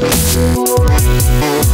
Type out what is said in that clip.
Oh, oh,